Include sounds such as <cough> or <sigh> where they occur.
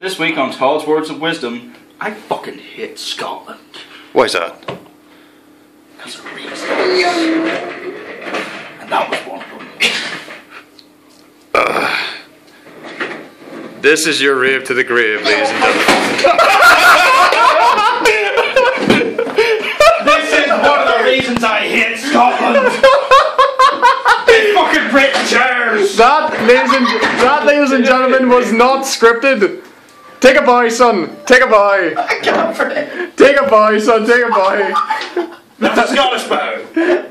This week on Todd's Words of Wisdom, I fucking hate Scotland. Why's that? Because of reasons. And that was one of them. This is your rave to the grave, ladies and gentlemen. <laughs> This is one of the reasons I hate Scotland! they fucking break chairs! That, ladies and that, ladies and gentlemen, was not scripted. Take a boy, son. Take a boy. I can't forget. Take a boy, son. Take a boy. <laughs> That's a Scottish bow.